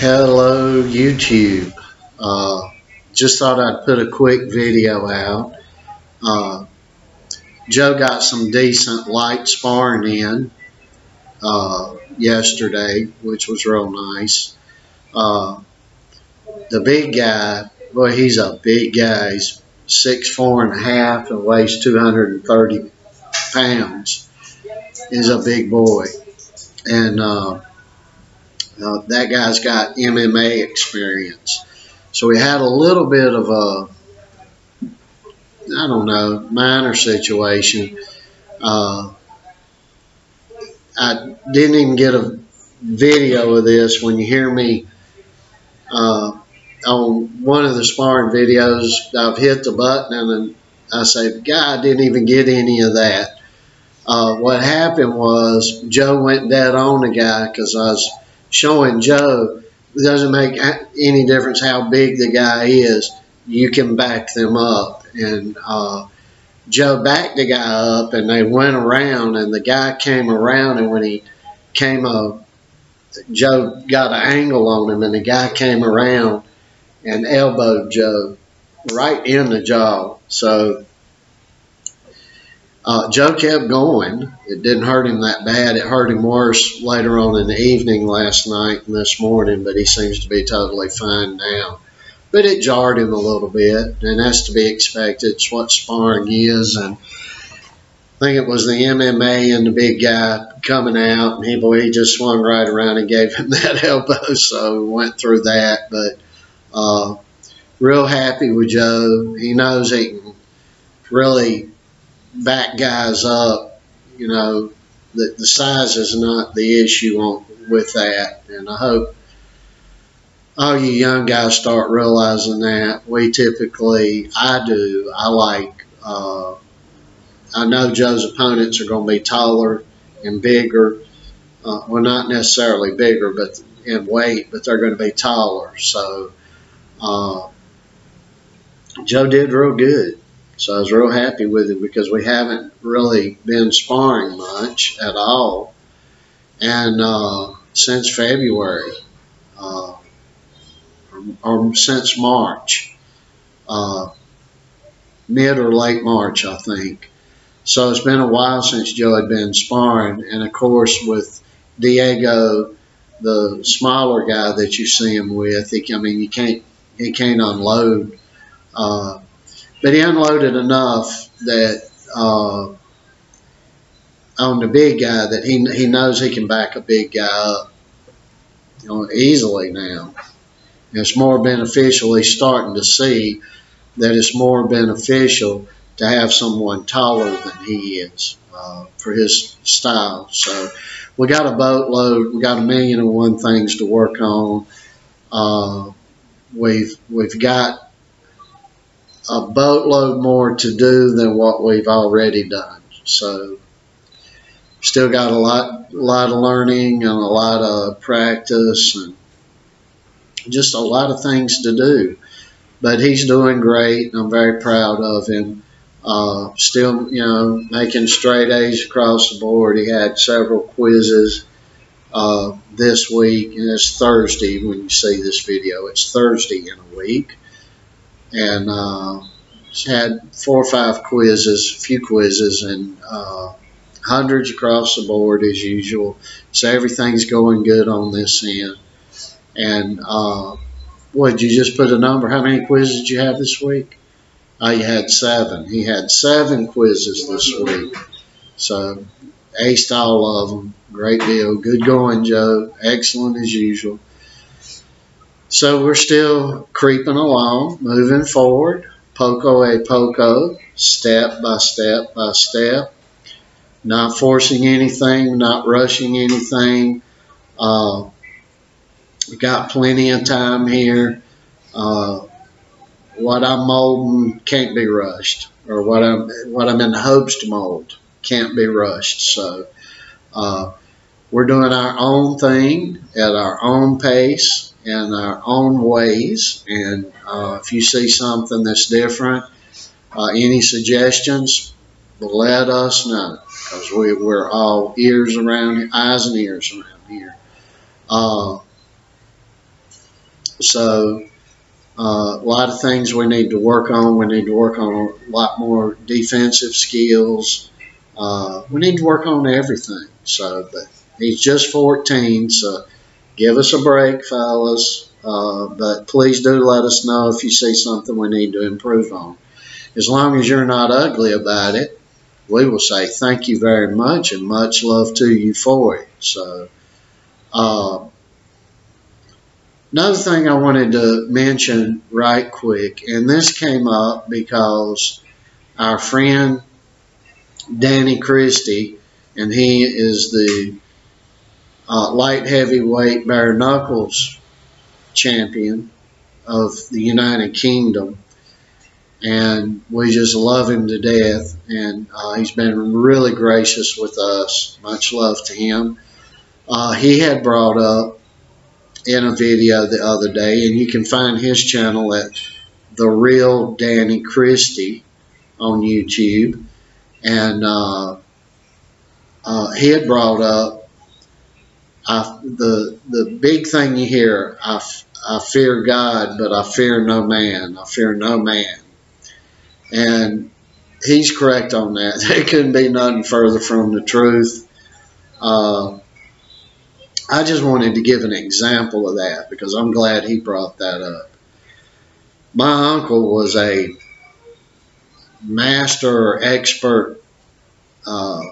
Hello YouTube. Uh, just thought I'd put a quick video out. Uh, Joe got some decent light sparring in uh, yesterday, which was real nice. Uh, the big guy, boy, he's a big guy. He's six four and a half and weighs 230 pounds. He's a big boy, and uh, that guy's got MMA experience. So we had a little bit of a, I don't know, minor situation. Uh, I didn't even get a video of this. When you hear me uh, on one of the sparring videos, I've hit the button and I say, God, I didn't even get any of that. Uh, what happened was Joe went dead on the guy because I was showing Joe it doesn't make any difference how big the guy is. You can back them up. And uh, Joe backed the guy up, and they went around, and the guy came around, and when he came up, Joe got an angle on him, and the guy came around and elbowed Joe right in the jaw. So uh, Joe kept going. It didn't hurt him that bad. It hurt him worse later on in the evening last night and this morning, but he seems to be totally fine now. But it jarred him a little bit, and that's to be expected. It's what sparring is, and I think it was the MMA and the big guy coming out, and he boy he just swung right around and gave him that elbow, so we went through that. But uh, real happy with Joe. He knows he can really back guys up, you know, the, the size is not the issue on, with that. And I hope all you young guys start realizing that. We typically, I do, I like, uh, I know Joe's opponents are going to be taller and bigger. Uh, well, not necessarily bigger, but in weight, but they're going to be taller. So, uh, Joe did real good. So I was real happy with it because we haven't really been sparring much at all. And uh, since February, uh, or, or, since March, uh, mid or late March, I think. So it's been a while since Joe had been sparring. And of course, with Diego, the smaller guy that you see him with, he, I mean, you can't, he can't unload. Uh, but he unloaded enough that uh, on the big guy that he he knows he can back a big guy up you know, easily now. It's more beneficial. He's starting to see that it's more beneficial to have someone taller than he is uh, for his style. So we got a boatload. We got a million and one things to work on. Uh, we've we've got a boatload more to do than what we've already done. So still got a lot, lot of learning and a lot of practice and just a lot of things to do. But he's doing great. and I'm very proud of him. Uh, still, you know, making straight A's across the board. He had several quizzes uh, this week, and it's Thursday when you see this video. It's Thursday in a week and uh, had four or five quizzes, a few quizzes, and uh, hundreds across the board as usual. So everything's going good on this end. And uh, what you just put a number? How many quizzes did you have this week? I you had seven. He had seven quizzes this week. So aced all of them. Great deal. Good going, Joe. Excellent as usual. So we're still creeping along, moving forward, poco a poco, step by step by step, not forcing anything, not rushing anything. Uh, got plenty of time here. Uh, what I'm molding can't be rushed, or what I'm what I'm in hopes to mold can't be rushed. So uh, we're doing our own thing at our own pace in our own ways. And uh, if you see something that's different, uh, any suggestions, let us know because we, we're all ears around, eyes and ears around here. Uh, So uh, a lot of things we need to work on. We need to work on a lot more defensive skills. Uh, we need to work on everything. So, but he's just 14, so give us a break, fellas. Uh, but please do let us know if you see something we need to improve on. As long as you're not ugly about it, we will say thank you very much and much love to you for it. So, uh, another thing I wanted to mention right quick, and this came up because our friend Danny Christie, and he is the uh, light heavyweight bare knuckles champion of the United Kingdom. And we just love him to death. And uh, he's been really gracious with us. Much love to him. Uh, he had brought up in a video the other day, and you can find his channel at The Real Danny Christie on YouTube. And uh, uh he had brought up I, the the big thing you hear, I, I fear God, but I fear no man. I fear no man. And he's correct on that. There couldn't be nothing further from the truth. Uh, I just wanted to give an example of that because I'm glad he brought that up. My uncle was a master or expert uh,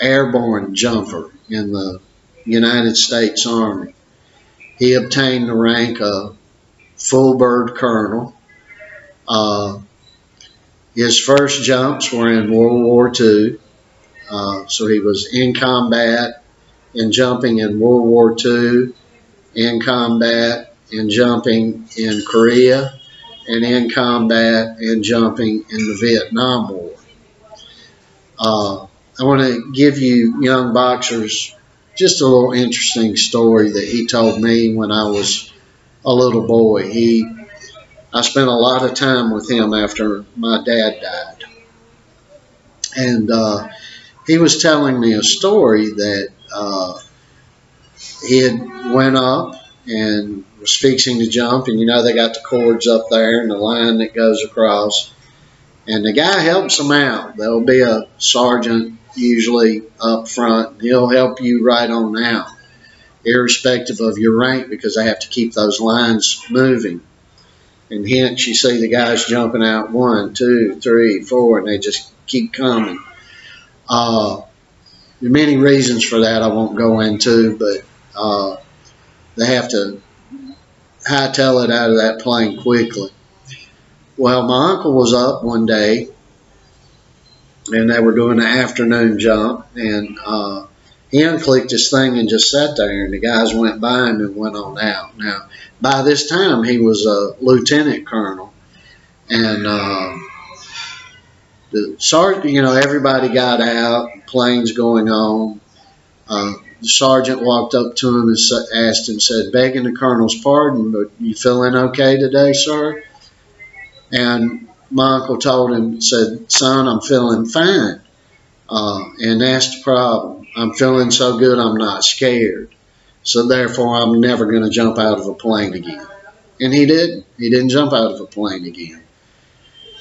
airborne jumper in the United States Army. He obtained the rank of full bird colonel. Uh, his first jumps were in World War II, uh, so he was in combat and jumping in World War II, in combat and jumping in Korea, and in combat and jumping in the Vietnam War. Uh, I want to give you young boxers just a little interesting story that he told me when I was a little boy. He, I spent a lot of time with him after my dad died, and uh, he was telling me a story that uh, he had went up and was fixing to jump, and you know they got the cords up there and the line that goes across, and the guy helps him out. There'll be a sergeant usually up front. He'll help you right on out, irrespective of your rank, because they have to keep those lines moving. And hence, you see the guys jumping out one, two, three, four, and they just keep coming. Uh, there are many reasons for that I won't go into, but uh, they have to hightail it out of that plane quickly. Well, my uncle was up one day and they were doing an afternoon jump, and uh, he unclicked his thing and just sat there, and the guys went by him and went on out. Now, by this time, he was a lieutenant colonel, and uh, the sergeant, you know, everybody got out, planes going on. Uh, the sergeant walked up to him and asked him, said, begging the colonel's pardon, but you feeling okay today, sir? And my uncle told him, said, son, I'm feeling fine. Uh, and that's the problem. I'm feeling so good I'm not scared. So therefore, I'm never going to jump out of a plane again. And he didn't. He didn't jump out of a plane again.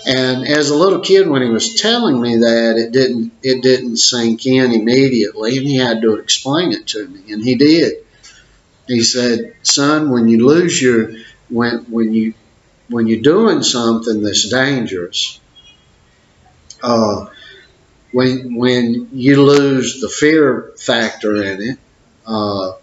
And as a little kid, when he was telling me that, it didn't it didn't sink in immediately, and he had to explain it to me, and he did. He said, "Son, when you lose your when when you when you're doing something that's dangerous, uh, when when you lose the fear factor in it, uh,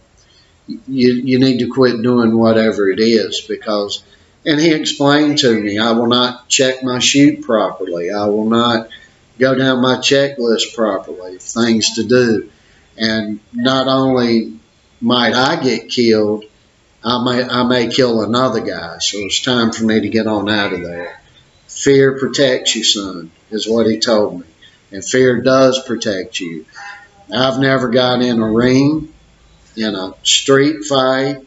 you you need to quit doing whatever it is because. And he explained to me, I will not check my chute properly. I will not go down my checklist properly, things to do. And not only might I get killed, I may, I may kill another guy, so it's time for me to get on out of there. Fear protects you, son, is what he told me. And fear does protect you. I've never got in a ring, in a street fight,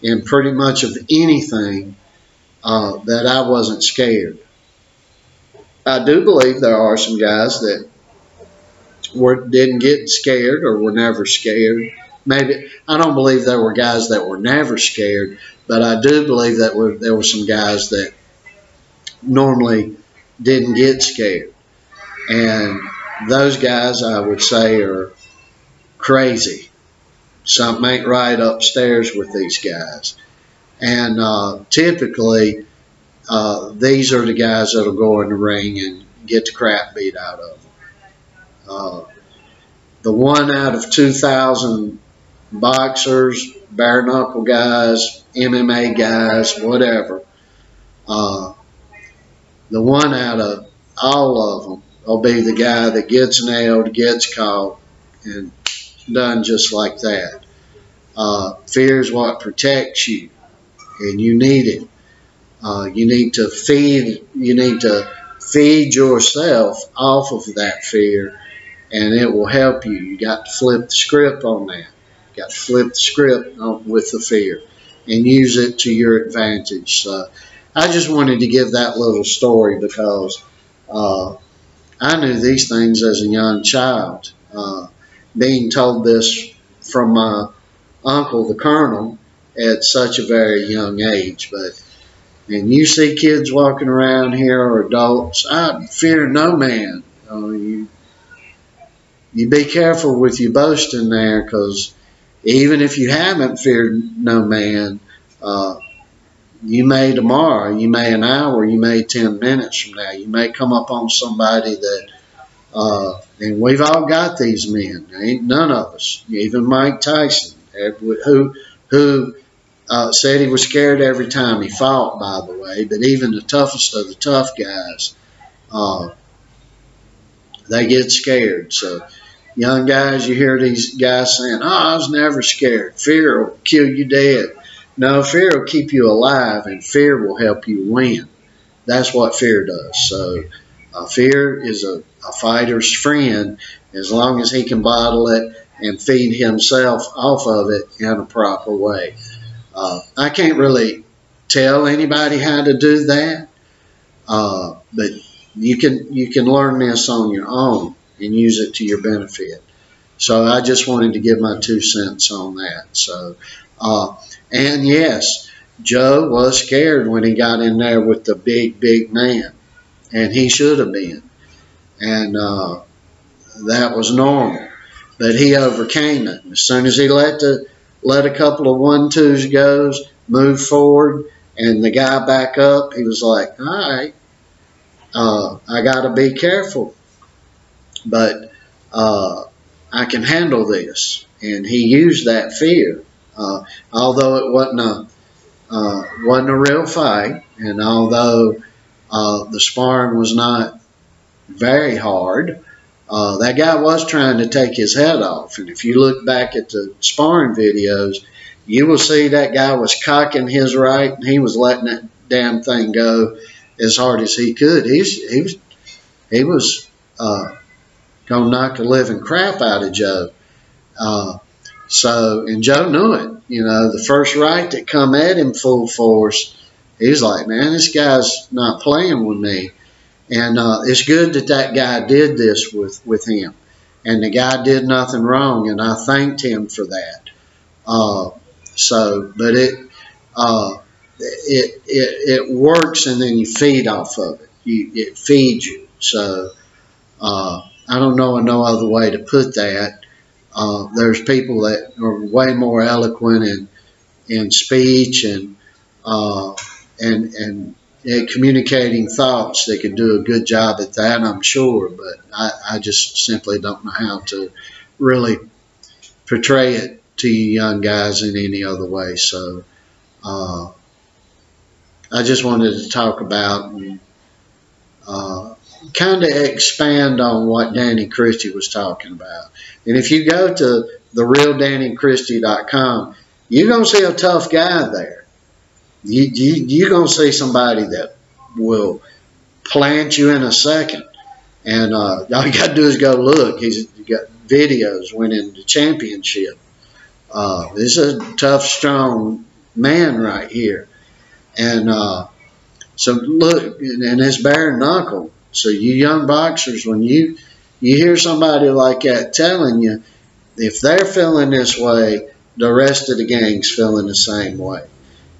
in pretty much of anything uh, that I wasn't scared. I do believe there are some guys that were, didn't get scared or were never scared maybe I don't believe there were guys that were never scared, but I do believe that were, there were some guys that normally didn't get scared. And those guys, I would say, are crazy. Something ain't right upstairs with these guys. And uh, typically, uh, these are the guys that'll go in the ring and get the crap beat out of them. Uh, the one out of 2,000 boxers, bare knuckle guys, MMA guys, whatever, uh, the one out of all of them will be the guy that gets nailed, gets caught, and done just like that. Uh, fear is what protects you, and you need it. Uh, you need to feed. You need to feed yourself off of that fear, and it will help you. You got to flip the script on that. Got flip the script with the fear, and use it to your advantage. So, I just wanted to give that little story because uh, I knew these things as a young child. Uh, being told this from my uncle, the colonel, at such a very young age. But and you see kids walking around here or adults, I fear no man. Uh, you you be careful with your boasting there, because even if you haven't feared no man, uh, you may tomorrow, you may an hour, you may 10 minutes from now, you may come up on somebody that, uh, and we've all got these men. Ain't none of us, even Mike Tyson, who, who uh, said he was scared every time he fought, by the way, but even the toughest of the tough guys, uh, they get scared. So, young guys, you hear these guys saying, Oh, I was never scared. Fear will kill you dead. No, fear will keep you alive, and fear will help you win. That's what fear does. So, uh, fear is a, a fighter's friend as long as he can bottle it and feed himself off of it in a proper way. Uh, I can't really tell anybody how to do that, uh, but you can you can learn this on your own and use it to your benefit. So I just wanted to give my two cents on that. So uh, and yes, Joe was scared when he got in there with the big, big man, and he should have been. And uh, that was normal. But he overcame it. As soon as he let the let a couple of one twos goes, move forward, and the guy back up, he was like, "All right, uh, I got to be careful, but uh, I can handle this." And he used that fear uh, although it wasn't a uh, wasn't a real fight, and although uh, the sparring was not very hard, uh, that guy was trying to take his head off. And if you look back at the sparring videos, you will see that guy was cocking his right, and he was letting that damn thing go as hard as he could. He's, he was he was uh, gonna knock the living crap out of Joe. Uh, so, and Joe knew it. You know, the first right that come at him full force, he's like, man, this guy's not playing with me. And uh, it's good that that guy did this with, with him. And the guy did nothing wrong, and I thanked him for that. Uh, so, but it, uh, it, it, it works, and then you feed off of it. You, it feeds you. So, uh, I don't know no other way to put that. Uh, there's people that are way more eloquent in in speech and uh, and and communicating thoughts. They could do a good job at that, I'm sure, but I, I just simply don't know how to really portray it to you young guys in any other way. So uh, I just wanted to talk about and uh, kind of expand on what Danny Christie was talking about. And if you go to therealdannychristie.com, you're going to see a tough guy there. You, you, you're going to see somebody that will plant you in a second. And uh, all you got to do is go look. He's got videos winning the championship. Uh, this is a tough, strong man right here. And uh, so look, and his bare knuckle. So you young boxers, when you you hear somebody like that telling you, if they're feeling this way, the rest of the gang's feeling the same way.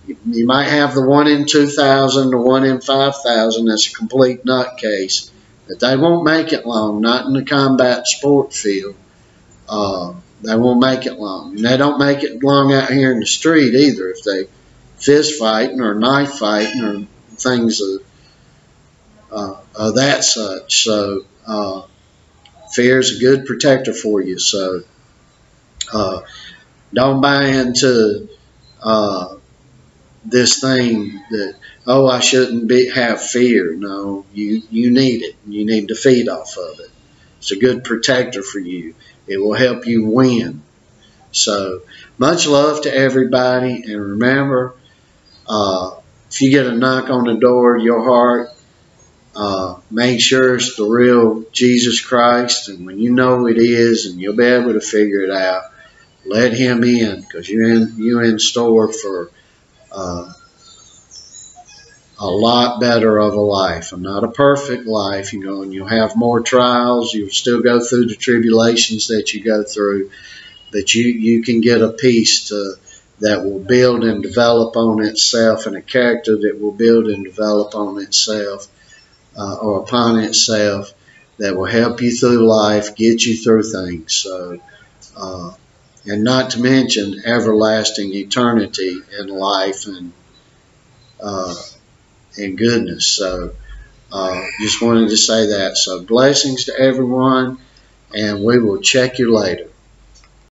You, might have the one in 2,000, the one in 5,000 that's a complete nutcase, but they won't make it long, not in the combat sport field. Uh, they won't make it long. And they don't make it long out here in the street either if they fist fighting or knife fighting or things of, uh, of that such. So uh, fear is a good protector for you. So uh, don't buy into uh, this thing that oh I shouldn't be have fear. No, you you need it. You need to feed off of it. It's a good protector for you. It will help you win. So much love to everybody, and remember, uh, if you get a knock on the door your heart, uh, make sure it's the real Jesus Christ, and when you know it is, and you'll be able to figure it out, let Him in, because you're in you in store for uh, a lot better of a life, and not a perfect life, you know, and you'll have more trials, you'll still go through the tribulations that you go through, but you, you can get a peace to, that will build and develop on itself and a character that will build and develop on itself uh, or upon itself that will help you through life, get you through things. So, uh, and not to mention everlasting eternity in life and uh, and goodness. So, uh, just wanted to say that. So, blessings to everyone, and we will check you later.